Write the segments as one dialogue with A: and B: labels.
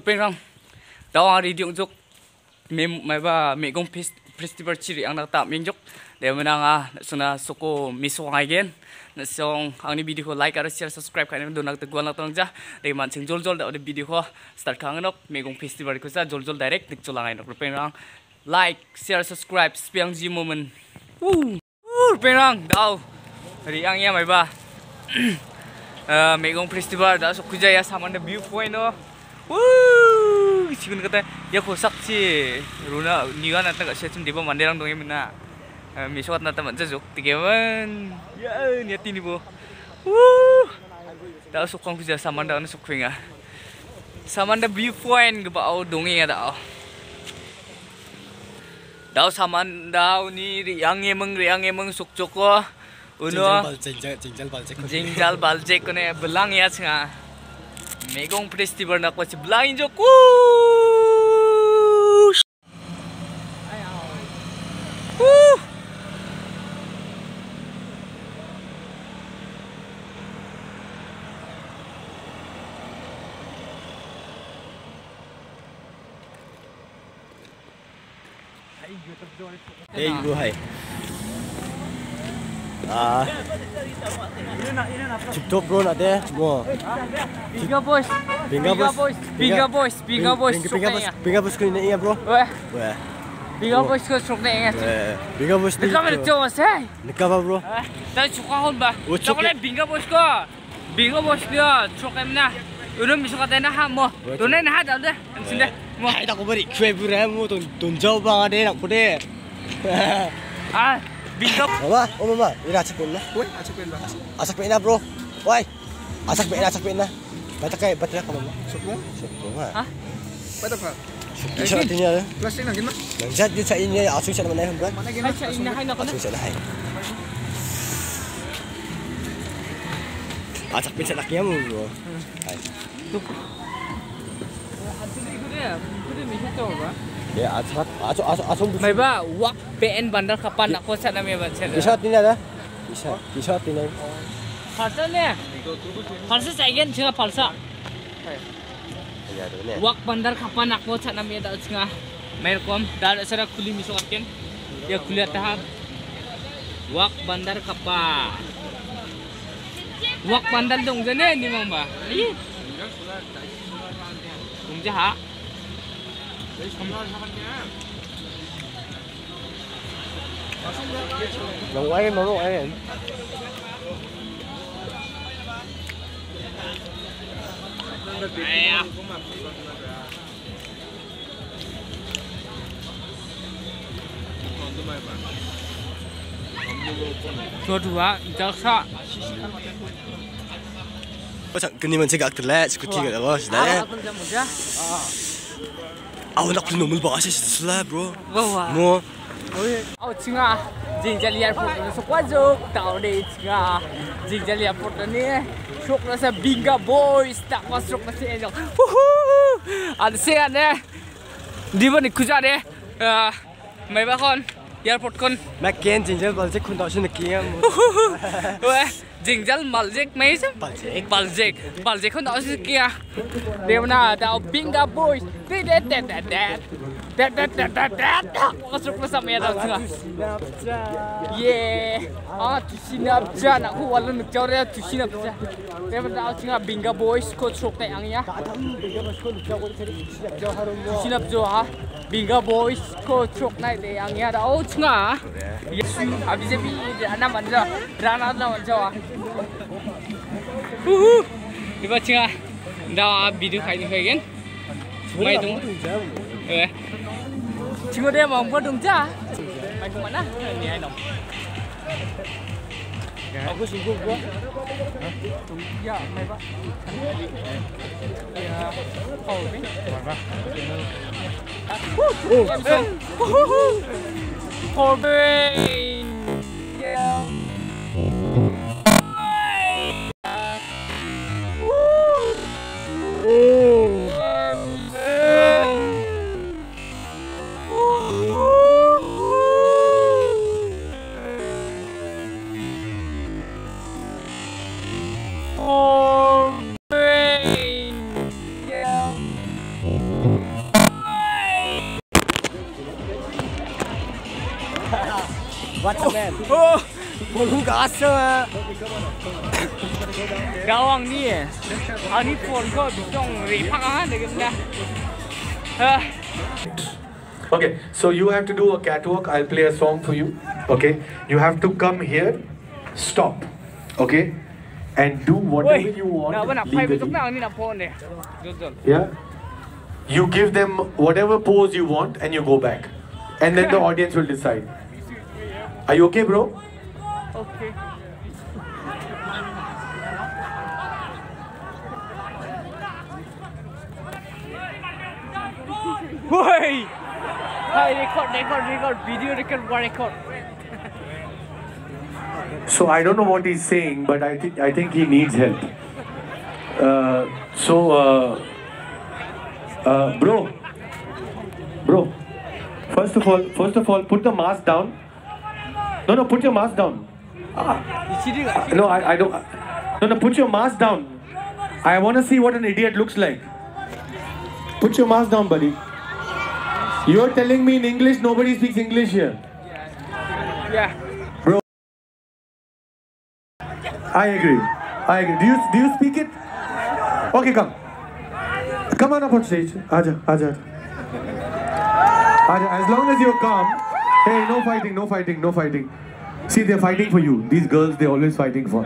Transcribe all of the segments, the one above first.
A: pengrang tau ang ri diung juk mem meba megong festival ciri ang nata ming juk de menang a suna suku a again na song ang ni video ko like aro share subscribe kanem do nak te gua nak tong ja de man sing jol jol da de video ko start kang nok megong festival ko sa jol jol direct dik chulang ai nok pengang like share subscribe spiang ji moment. Woo! Woo! Pengang tau ri ang ya ba, Uh, Megong Festival, dah sok kujaya sama the viewpoint oh. Wuuuuh Si Gun kata Ya kosak sih Runa Nyuan nanti gak siap Dibu mandirang dong ya Mena Misok katanya Tama jajuk Tiga man Ya Niat ini bu Wuuuh Tak sukong kerja sama Dan sukuing ah Sama anda viewpoint Gepak au dongi ya tau Dau sama anda Ini Riang emang Riang emang Suk joko Uno jinggal baljek jinggal baljek Kone belang ya Cengah megą prestibar na kwasi blind joku
B: Hey, you hi. Ah. Uh, Nak deh semua.
A: Biga boys.
B: Biga boys.
A: Biga boys. Biga boys.
B: Biga boys. Biga boys kau ini ya bro.
A: Weh.
B: Weh.
A: Biga boys kau sok ni.
B: Weh. Biga boys ni.
A: Dekat mana cuma saya.
B: Nikah apa bro?
A: Dah suka hon bah.
B: Oh, cuk-
A: Cakap biga boys kau. Biga boys dia sok emna. Udah misal kata nak ham mo.
B: Oh,
A: Tunen nak dah dah. Sini.
B: Hai tak kau beri kue beramu tu tu jauh bang ada nak kau deh.
A: Ah. Bigap.
B: Mama, oh mama, inasik mo na. Uy, asik mo na. Bro. Uy, asak mo na, asak mo na. Bata mama. Sok mo? Sok mo ma. Ha? Bata pa. Sok
C: mo
A: sa
C: atin
A: niya. Plastic na, gina? Nagsat
B: yun sa inyo, asok siya naman na yun bro. Ay,
A: bro. Ay. Tuk. Ya, ikut ya, mikit tau?
B: Ya, asok asok asok
A: asok. Meba wak PN bandar kapan nak namanya
B: nama baca. Bisa tidak ada? Bisa,
A: bisa tidak. Palsa nih. Eh? Palsa saya
B: ingin cengah palsa.
A: Wak bandar kapan nak kosan namanya ada cengah. Merkom, dah ada kuliah misalkan. Ya kuliah tahap. Wak bandar kapan? Wak bandar dong jane ni mamba. Iya. dong ha.
B: Đồ em, đồ em.
A: Yeah. Kedua, jaksa.
B: Kau tak kini mencegah kelas,
A: kau tiga dah
B: bos, dah. او نقل انه
A: من
B: البغاشة
A: سلا برو مو او تشنغا جيجا لي ايربورت نسو كوازو تاو دي تشنغا جيجا لي ايربورت ني شوك نسا بينغا بويز تا ما شوك نسا ايجا اد سيغا ني ديبا ني كوزا ني ماي باخون airport कौन मैं
B: केन जिंजल बोल से खुंदा सुन किया
A: वे jingjal maljek mai sam
B: baljek
A: baljek baljek khon aus kya devna ada opinga boys de de de de 따따따따따따 surpresa me da tu sinapcha yeah ah tu sinapcha na ko wala nak chaw re tu sinapcha te bata chinga bingo boys ko chok tai ang ya sinapcha Bingo boys ko chok nai de ang ya da o chinga yesu abi je bi ana manja rana na manja wa hu 이봐 친아 나 비디오 가이드 해겐 정말 동 왜? chúng ở đây mà
B: ông vẫn đứng
A: cha Anh cũng mạnh á? Nhìn anh đồng Ông có xin
B: cung quá. Chú
A: dạ
B: mày vâng Ồ biết Vâng vâng Em xong Hồ bên Yeah Uh, Cả sơ.
A: gawang ni eh. Ani phone ko bitong ri de na.
C: Okay, so you have to do a catwalk. I'll play a song for you. Okay, you have to come here, stop. Okay, and do whatever
A: Oi,
C: you want
A: na ba nak phai bitok
C: legally.
A: na ni na phone ni. Jol jol.
C: Yeah, you give them whatever pose you want, and you go back, and then the audience will decide. Are you okay, bro?
A: Okay. Woi! Hai record, record, record, video record, buat record.
C: So I don't know what he's saying, but I think I think he needs help. Uh, so, uh, uh, bro, bro. First of all, first of all, put the mask down. No, no, put your mask down.
A: Ah. Tak?
C: No, I, I don't. No, no, put your mask down. I want to see what an idiot looks like. Put your mask down, buddy. You're telling me in English nobody speaks English here.
A: Ya.
C: I agree. I agree. Do you do you speak it? Okay, come. Come on up on stage. Aja, aja. Aja. As long as you're calm. Hey, no fighting, no fighting, no fighting. See, they're fighting for you. These girls, they're always fighting for.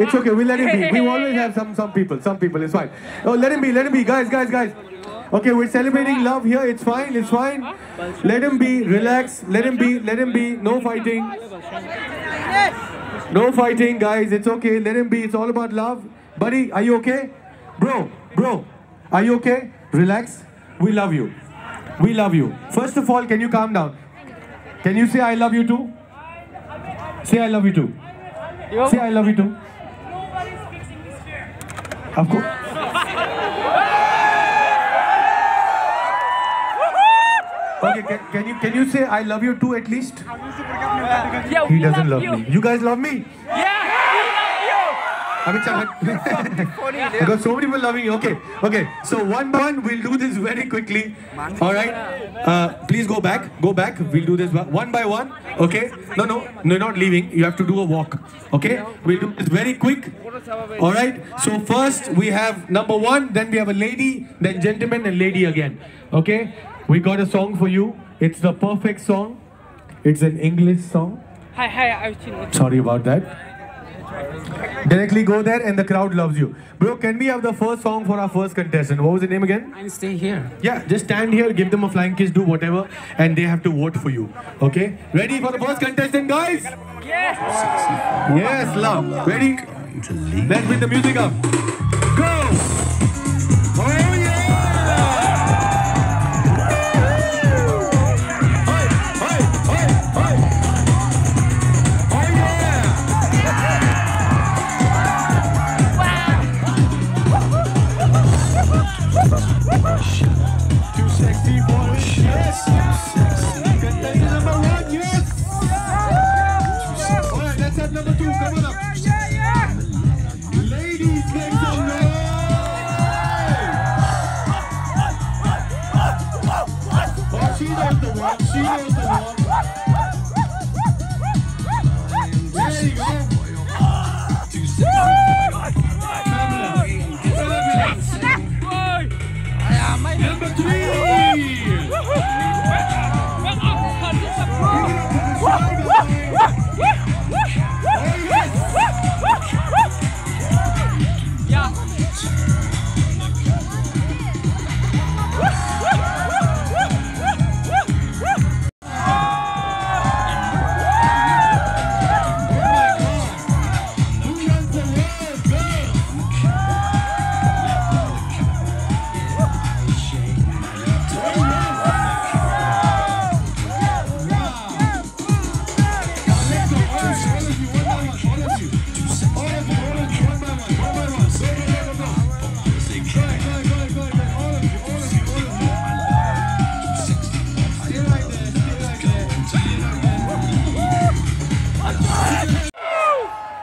C: It's okay. We'll let him be. We always have some some people. Some people. It's fine. Oh, let him be. Let him be. Guys, guys, guys. Okay, we're celebrating love here. It's fine. It's fine. Let him be. Relax. Let him be. Let him be. No fighting. No fighting, guys. It's okay. Let him be. It's all about love. Buddy, are you okay? Bro, bro, are you okay? Relax. We love you. We love you. First of all, can you calm down? Can you say I love you too? Say I love you too. Say I love you too. Of course. Okay, can, can you can you say I love you too at least?
A: Yeah,
C: He doesn't
A: love
C: love me. You guys love me?
A: Yeah, we love you.
C: I mean, Chahat. Because so many people loving you. Okay, okay. So one by one, we'll do this very quickly. All right. Uh, please go back. Go back. We'll do this one by one. Okay. No, no, no, not leaving. You have to do a walk. Okay. We'll do this very quick. All right. So first we have number one. Then we have a lady. Then gentleman and lady again. Okay. We got a song for you. It's the perfect song. It's an English song.
A: Hai, hai, I've seen.
C: Sorry about that. Directly go there and the crowd loves you. Bro, can we have the first song for our first contestant? What was the name again?
D: And stay here.
C: Yeah, just stand here, give them a flying kiss, do whatever, and they have to vote for you. Okay? Ready for the first contestant, guys?
A: Yes.
C: Yes, love. Ready? Let's bring the music up.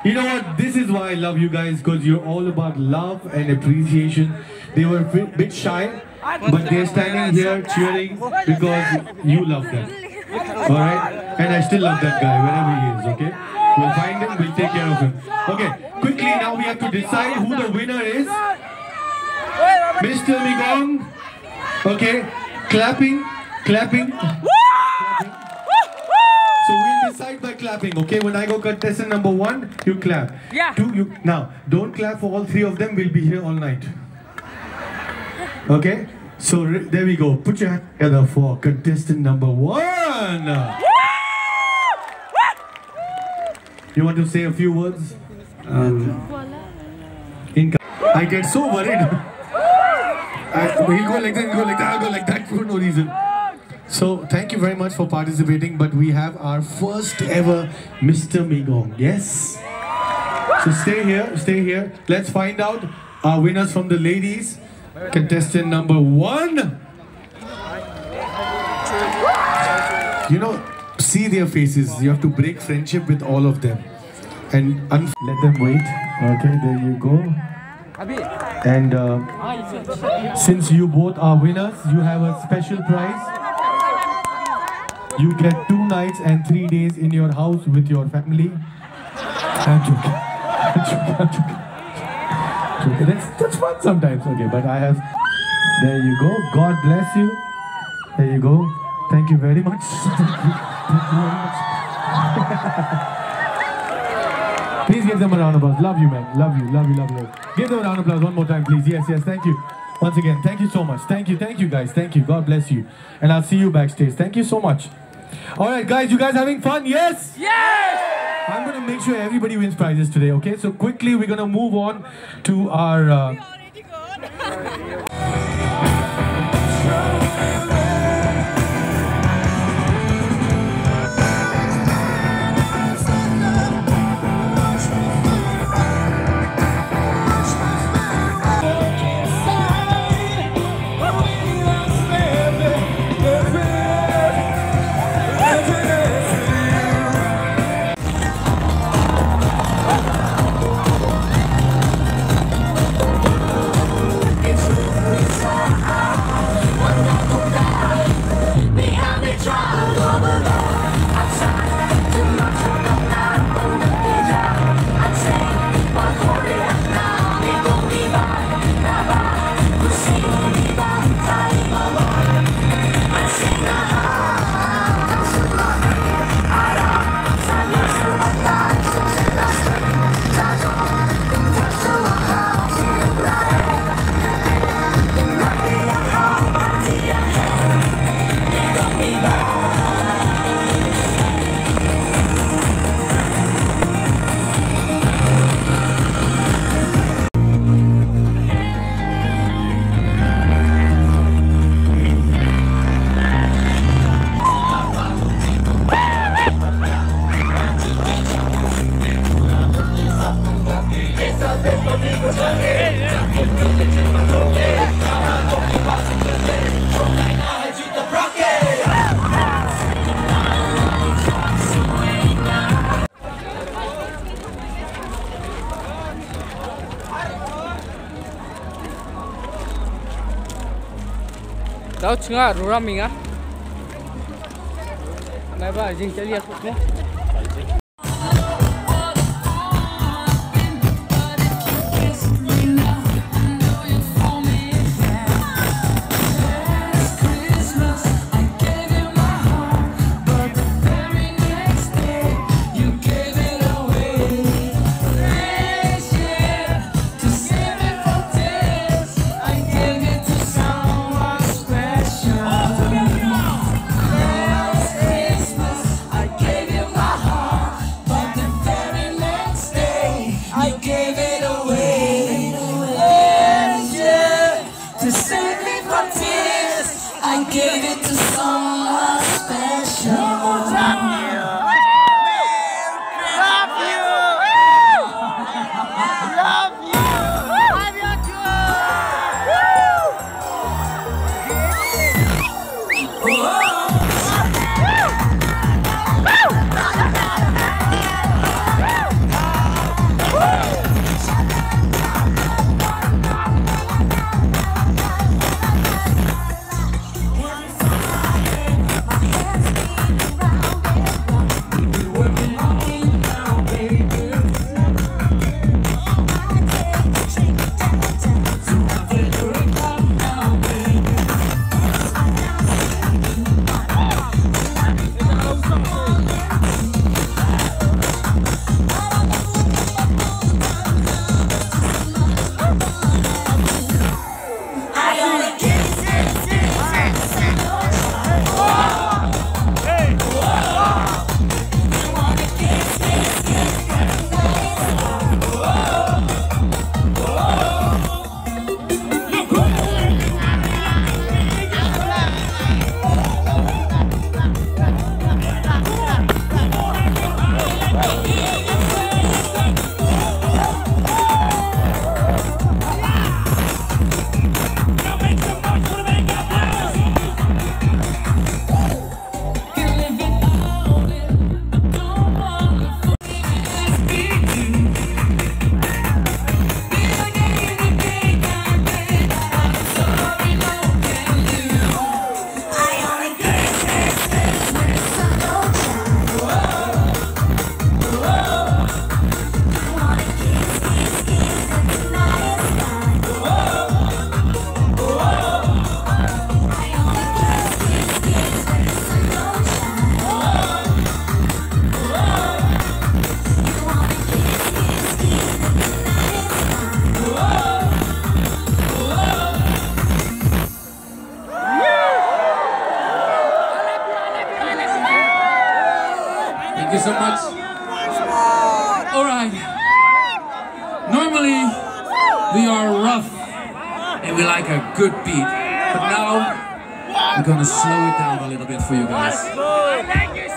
C: You know what? This is why I love you guys because you're all about love and appreciation. They were a bit shy, but they're standing here cheering because you love them. All right. and I still love that guy wherever he is. Okay, we'll find him. We'll take care of him. Okay, quickly now we have to decide who the winner is. Mr. Megong. Okay, clapping, clapping. Decide by clapping, okay? When I go contestant number one, you clap.
D: Yeah.
C: Two, you now don't clap for all three of them. We'll be here all night. Okay. So there we go. Put your hand together for contestant number one. You want to say a few words? Um, in I get so worried. I, he'll go like that, he'll go like that, I'll go like that for no reason. So thank you very much for participating. But we have our first ever Mr. Megong. Yes. So stay here, stay here. Let's find out our winners from the ladies. Contestant number one. You know, see their faces. You have to break friendship with all of them. And let them wait. Okay, there you go. And uh, since you both are winners, you have a special prize. You get two nights and three days in your house with your family. I'm joking. I'm joking. That's, that's fun sometimes. Okay, but I have. There you go. God bless you. There you go. Thank you very much. Thank you. Thank you very much. Please give them a round of applause. Love you, man. Love you, love you, love you. Give them a round of applause one more time, please. Yes, yes. Thank you. Once again, thank you so much. Thank you, thank you, guys. Thank you. God bless you. And I'll see you backstage. Thank you so much. All right, guys. You guys having fun? Yes.
D: Yes!
C: I'm gonna make sure everybody wins prizes today. Okay. So quickly, we're gonna move on to our. Uh,
D: đó chính là rùa mình á, này bà dính cái liệt
E: không.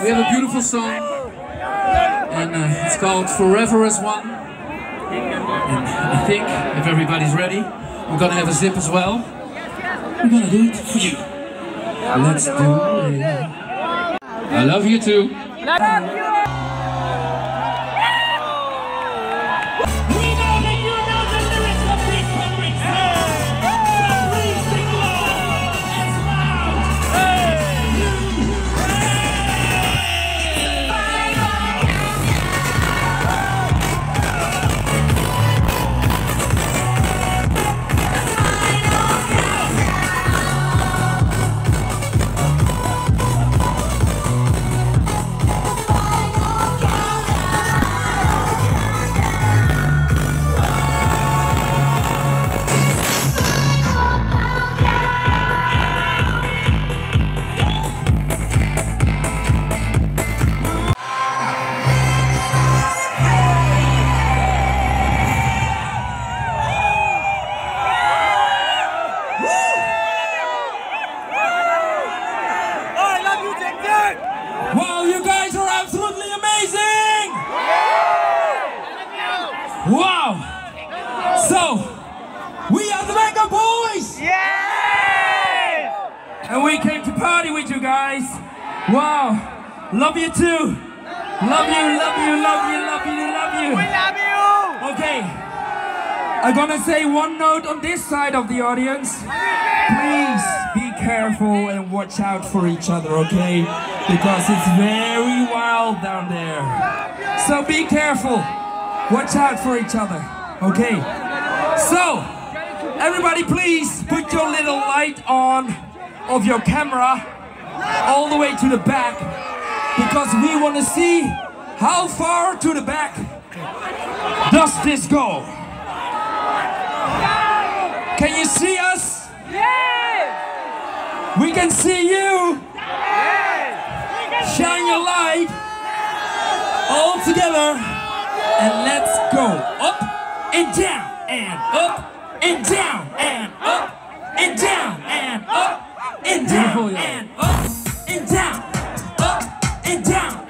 E: We have a beautiful song, and uh, it's called Forever as One. And I think, if everybody's ready, we're gonna have a zip as well. We're gonna do it for you. Let's do it. I love you too. One note on this side of the audience. Please be careful and watch out for each other, okay? Because it's very wild down there. So be careful. Watch out for each other, okay? So, everybody please put your little light on of your camera all the way to the back because we want to see how far to the back does this go. Can you see us? We can see you. Shine your light all together and let's go up and down and up and down and up and down and up and down and up and down up and down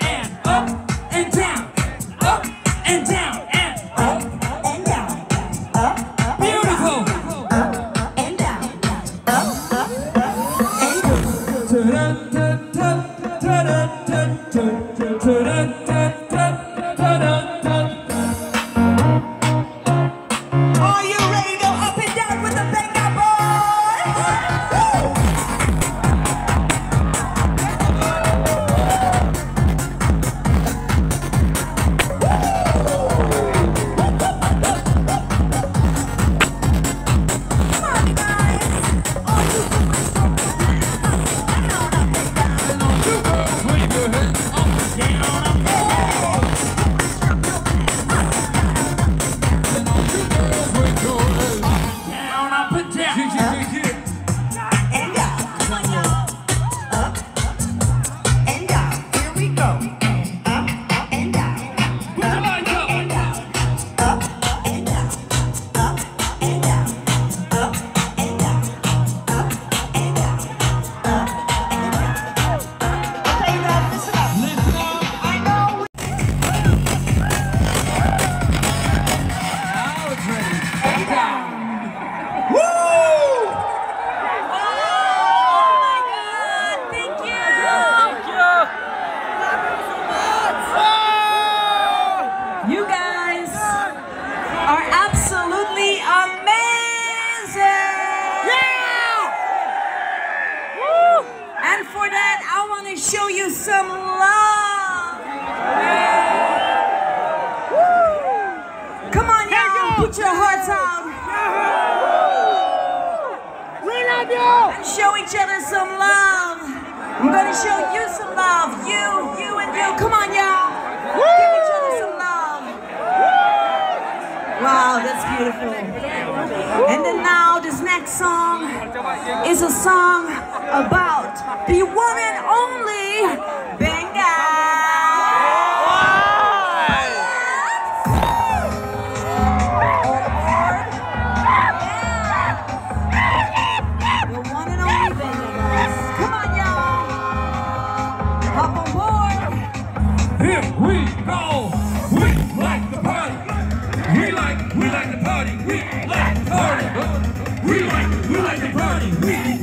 F: you
G: some love. Come on, y'all, put your hearts out. We love you! And show each other some love. I'm gonna show you some love. You, you, and you. Come on, y'all. Give each other some love. Wow, that's beautiful. And then now, this next song is a song about the one and only Benga.
D: We! We like the party! We like, we like the party! We like the party! We like, we like the party! We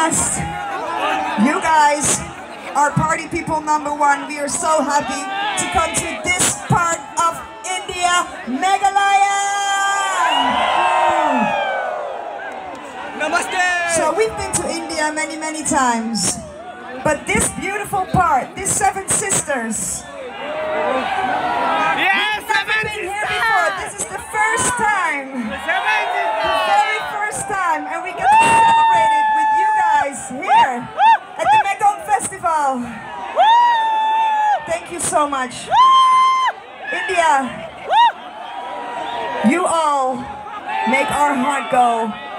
H: blessed. You guys are party people number one. We are so happy to come to this part of India, Meghalaya. Namaste. So we've been to India many, many times. But this beautiful part, these seven sisters. Yes, yeah, seven sisters. This is the first time. Woo! Thank you so much. Woo! India. Woo! You all make our heart go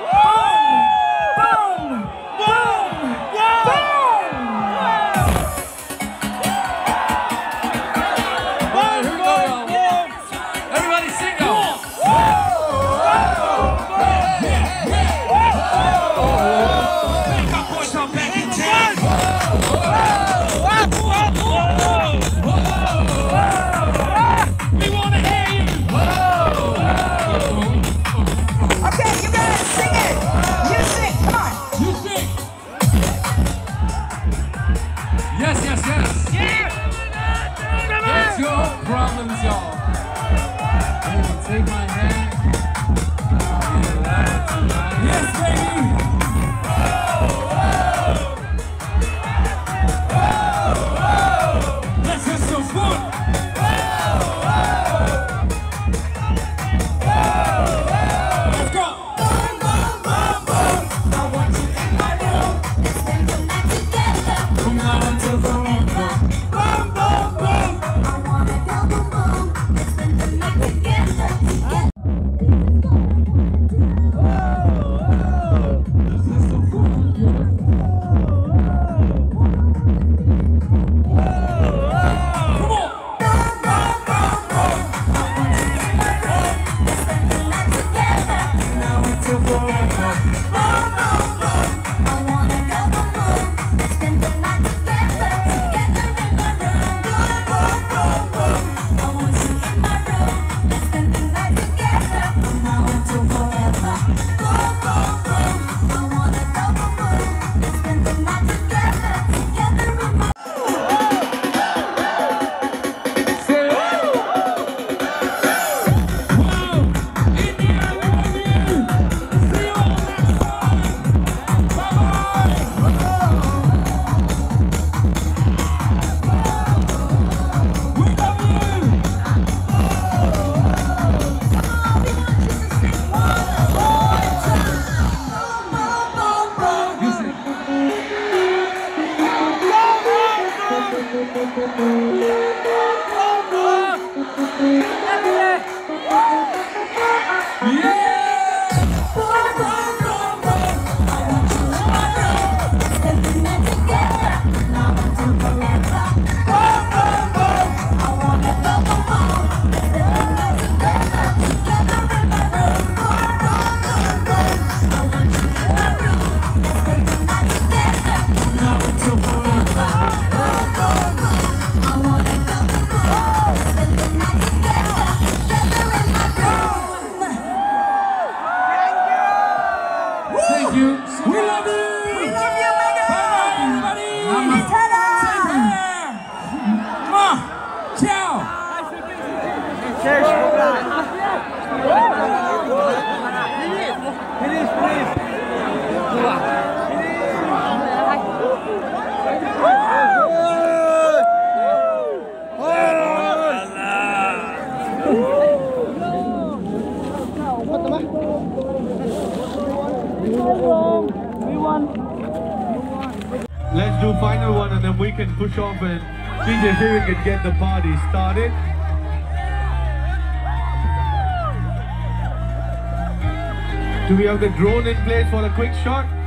C: Final one and then we can push off and DJ Fury can get the party started. Do we have the drone in place for a quick shot?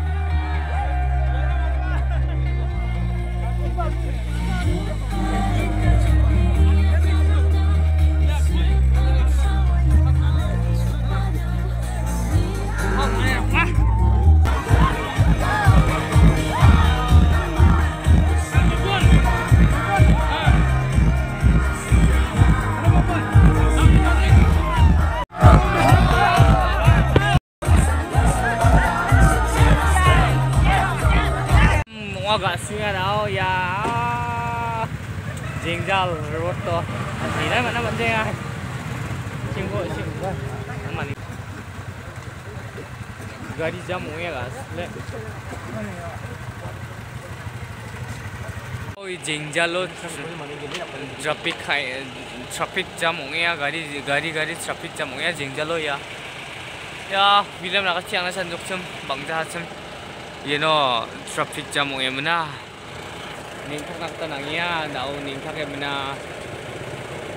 A: Gari já moelas, né? Traffic jam ongea gari gari gari traffic jam ongea jingalo ya. Ya, bilam nak siang nasan jokcem bangja hasem. You know traffic jam ongea mana? Ningkak nak tanang ya, dau ningkak ya mana?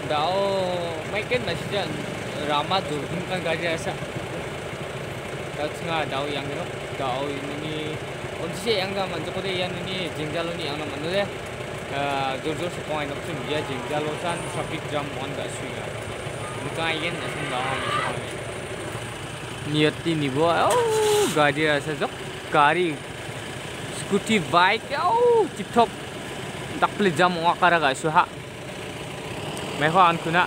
A: Dau, mai ken nasi jalan. rama durgun kan gaji asa dau tsinga dau yang no dau ini onse yang ga manjo kode yan ini jingjalo ni yang na manu de jor jor se point nok chum dia jingjalo san traffic jam on ga suiga buka yen asin dau mi sa niati ni bo oh gaji asa jok गाड़ी scooty bike औ tiptop दाखले जाम अङा कारा गासु हा मेखौ आनखुना